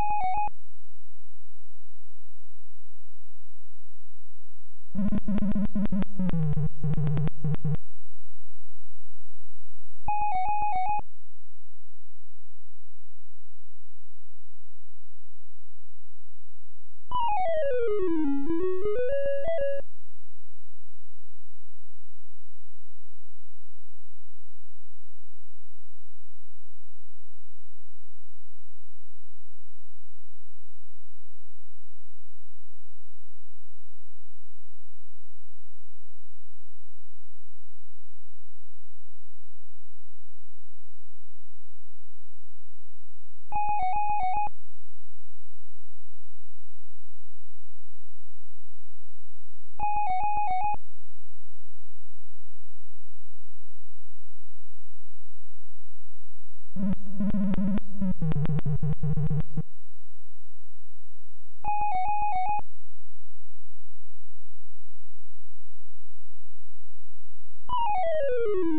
you you